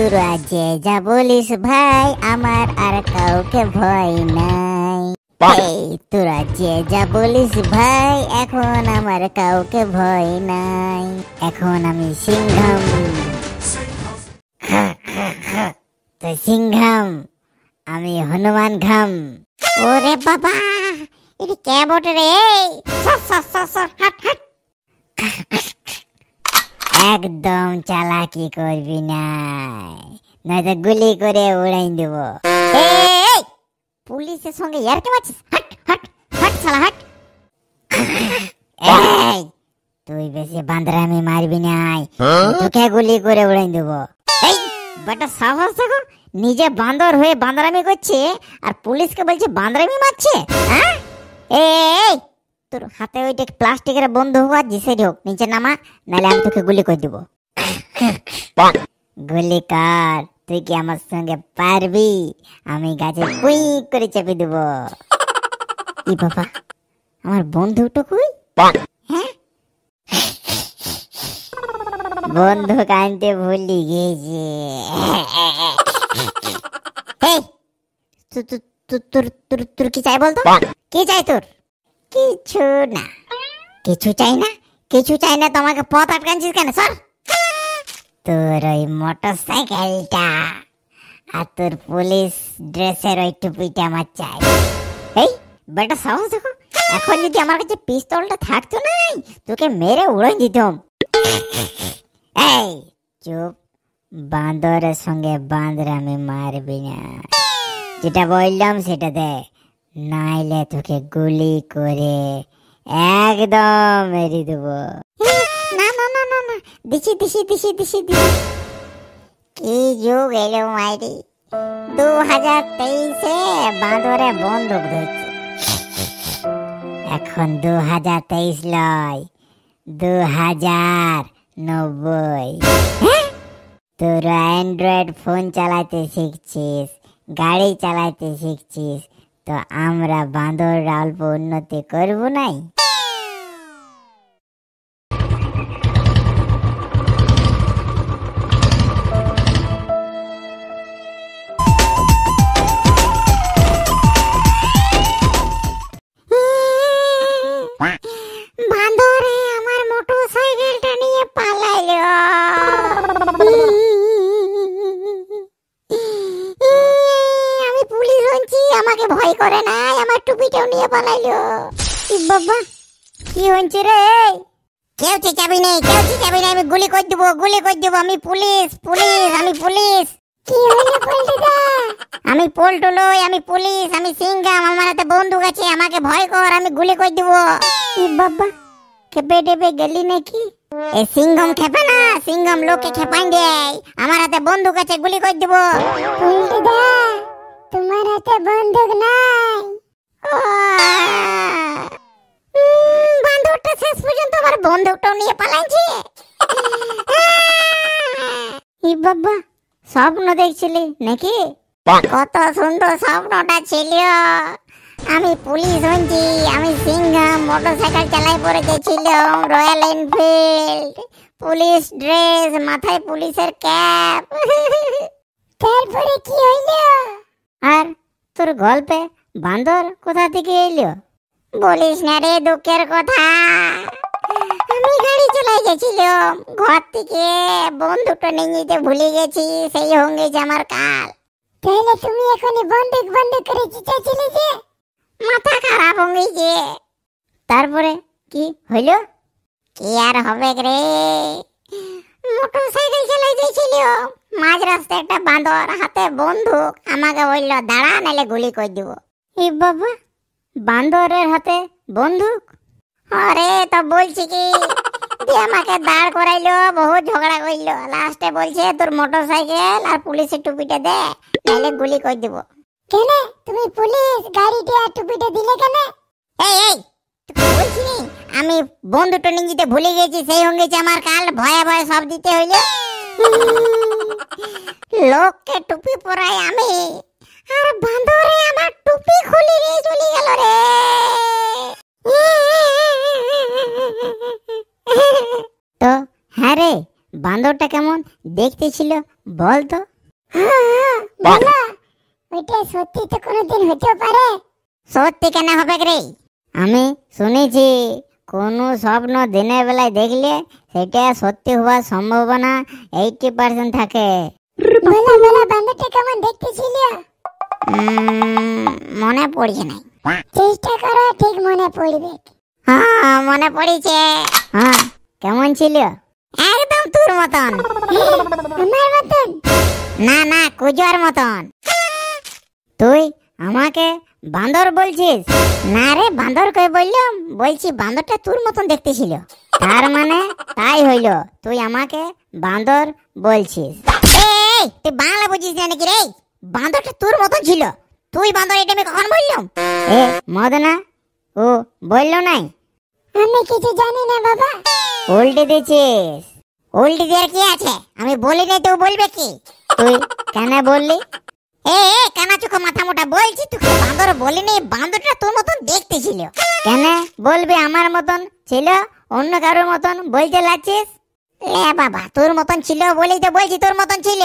তোরা যে যা বলিস ভাই আমার আর কাউকে ভয় নাই। এই তোরা যে যা বলিস ভাই এখন আমার কাউকে ভয় নাই। এখন আমি সিংহাম। তো সিংহাম আমি হনুমান ঘাম। ওরে বাবা এটা কে বটে রে? সর, সর, সর, সর, হাট, হাট। একদম চালাকি করবি না নয়তো গুলি করে উড়াই দেব। পুলিশের সঙ্গে ইয়ারকে মারছিস? হাট হাট হাট শালা হাট। এই তুই বেশি বান্দরামি মারবি নাই। তোকে গুলি করে উড়াই দেব। এই বেটা সাহস দেখো নিজে বান্দর হয়ে বান্দরামি করছে আর পুলিশকে বলছে বান্দরামি মারছে হ্যাঁ? এই তোর হাতে ওইটা প্লাস্টিকের বন্ধু আর জিসেরই হোক নিচে নামা নাহলে আমি তোকে গুলি করে দিব। গুলি কর তুই কি আমার সঙ্গে পারবি? আমি গাছে কুই করে চেপে দেব। ই বাবা আমার বন্ধুটা কই? হ্যাঁ? বন্ধু কানতে ভুলি গেছে। তু- তু- তু- তোর তোর তোর কি চাই বলতো? কি চাই তোর? কিছু না। কিছু চাই না, কিছু চাই না, তোমাকে পথ আটকানছিস কেন? স্যার তোর ওই মোটর সাইকেলটা আর তোর পুলিশ ড্রেসের ওই টুপিটা আমার চাই। এই, বেটা সাহস দেখো। এখন যদি আমার কাছে পিস্তলটা থাকতো নাই তোকে মেরে উড়ে দিতাম। এই, চুপ। বান্দরের সঙ্গে বান্দরামি মারবি না। যেটা বললাম সেটা দে নাইলে তোকে গুলি করে একদম মেরে দেবো। না না না না না। দিছি দিছি দিছি দিছি দিছি। কি যুগ এলো মাইরি। দু হাজার তেইশে বাঁদরে বন্দুক ধরছে। এখন দু হাজার তেইশ লয় দু হাজার নব্বই? তোরা অ্যান্ড্রয়েড ফোন চালাতে শিখছিস গাড়ি চালাতে শিখছিস তো আমরা বাঁদর অল্প উন্নতি করব নাই? আমার নিয়ে পালাইলো বাবা কি হচ্ছে রে? কেউ চেঁচাবি নেই কেউ চেঁচাবি নেই আমি গুলি করে দেবো গুলি করে দেবো আমি পুলিশ পুলিশ আমি পুলিশ। কি হলো পল্টুদা আমি পল্টু লই আমি পুলিশ আমি সিংগাম আমার হাতে বন্দুক আছে আমাকে ভয় কর আমি গুলি করে দেবো। ই বাবা খেপে টেপে গেলি নাকি? এ সিংহম খেপে না সিংহম লোককে খেপাই দেয় আমার হাতে বন্দুক আছে গুলি করে দিব। পল্টুদা তোমার হাতে বন্দুক নাই। বান্দরটা শেষ পর্যন্ত আমার বন্দুকটাও নিয়ে পালাইছে। ই বাবা স্বপ্ন দেখছিলি নাকি? কত সুন্দর স্বপ্নটা ছিল। আমি পুলিশ হচ্ছি আমি সিংহাম মোটর সাইকেল চালাই পরে গেছিলাম রয়্যাল এনফিল্ড পুলিশ ড্রেস মাথায় পুলিশের ক্যাপ। তারপরে কি হইল? আর তোর গল্পে বান্দর কোথা থেকে এলো? বলিস না রে, দুঃখের কথা। আমি গাড়ি চালাই গেছিলাম ঘর থেকে বন্ধুটা নিয়ে যেতে ভুলে গেছি সেই গেছে আমার কাল। তাহলে তুমি এখনই বন্দুক বন্দুক করে চিচাছিলে যে? মাথা খারাপ হয়ে গেছে তারপরে কি হইল? কি আর হবে রে? মোটর সাইকেল চালাই গেছিল। মাঝ রাস্তায় একটা বান্দর, হাতে বন্দুক। আমাকে বলল, দাঁড়া নাহলে গুলি করে দিব। এ বাবা বান্দরের হাতে বন্দুক? আরে তো বলছি কি? দিয়ে আমাকে দাঁড় করাইলো বহুত ঝগড়া করল লাস্টে বলছে তোর মোটর সাইকেল আর পুলিশের টুপিটা দে নাহলে গুলি করে দিব। কেন? তুমি পুলিশ গাড়িটা আর টুপিটা দিলে কেন? এই এই বলছি আমি বন্ধুটা নিয়ে যেতে ভুলে গেছি সেই গেছে আমার কাল ভয়ে ভয়ে সব দিতে হইল। লোককে টুপি পরাই আমি আর বাঁদরে আমার টুপি খুলে নিয়ে চলে গেল রে। তো হ্যাঁ রে বান্দরটা কেমন দেখতে ছিল বল তো ওইটা সত্যি তো কোনোদিন হতে পারে? সত্যি কেন হবে রে? আমি শুনেছি কোন স্বপ্ন দিনের বেলায় দেখলে সেটা সত্যি হওয়ার সম্ভাবনা এইটি পার্সেন্ট থাকে। বলো বলো বান্ধবটা কেমন দেখতে ছিল? মনে পড়ছে নাই। চেষ্টা করো ঠিক মনে পড়বে। হ্যাঁ মনে পড়েছে। হ্যাঁ কেমন ছিল? একদম তোর মতন। আমার মতন? না না কুজোর মতন। তুই আমাকে বান্দর বলছিস? না রে বান্দর কই বললাম বলছি বান্দরটা তোর মতন দেখতে ছিল। তার মানে তাই হইল তুই আমাকে বান্দর বলছিস। এই তুই বাংলা বুঝিস না নাকি রে? বান্দরটা তোর মতন ছিল। তুই বান্দর এটা আমি কখন বললাম? এ মদনা ও বলল নাই? আমি কিছু জানি না বাবা। উল্টে দিছিস উল্টে দেওয়ার কি আছে? আমি বলি নাই তো বলবে কি? তুই কেন বললি? এ এ কানা চোখো মাথা মোটা বলছি তোকে। বান্দর বলিনি বান্দরটা তোর মতন দেখতে ছিল। কেন বলবি আমার মতন ছিল? অন্য কারোর মতন বলতে লাগছিস? এ বাবা তোর মতন ছিল বলেই তো বলছি তোর মতন ছিল।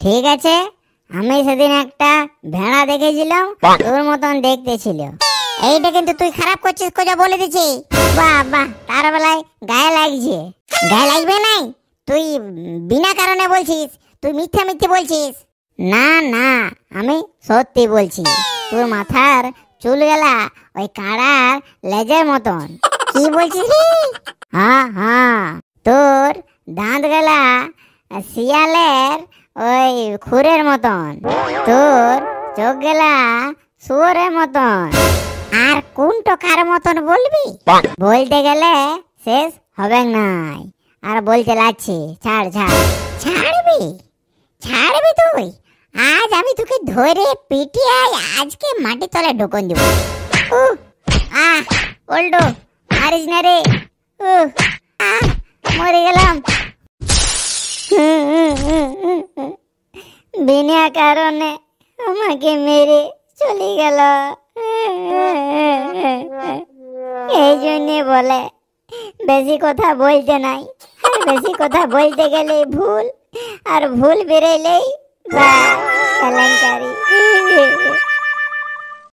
ঠিক আছে। আমি সেদিন একটা ভেড়া দেখেছিলাম তোর মতন দেখতে ছিল। এইটা কিন্তু তুই খারাপ করছিস কোজা বলে দিছি বাহ বাহ তার বেলায় গায়ে লাগছে। গায়ে লাগবে নাই? তুই বিনা কারণে বলছিস তুই মিথ্যা মিথ্যে বলছিস। না না আমি সত্যি বলছি তোর মাথার চুল গেলা ওই কাড়ার লেজের মতন। কি বলছিস হ্যাঁ হ্যাঁ তোর দাঁত গেলা শিয়ালের ওই খুরের মতন। তোর চোখ গেলা শুয়োরের মতন। আর কোন কার মতন বলবি? বলতে গেলে শেষ হবে নাই। আর বলতে লাগছি ছাড় ছাড়। ছাড়বি? ছাড়বি তুই? আজ আমি তোকে ধরে পিটিয়ে আজকে মাটি তলে ঢোকন দিব। আহ ওল্ডো মারিস না রে। উহ, আহ, মরে গেলাম। বিনা কারণে আমাকে মেরে চলে গেল। এই জন্যে বলে, বেশি কথা বলতে নাই। আর বেশি কথা বলতে গেলে ভুল, আর ভুল বেরোলেই বা কেলেঙ্কারি।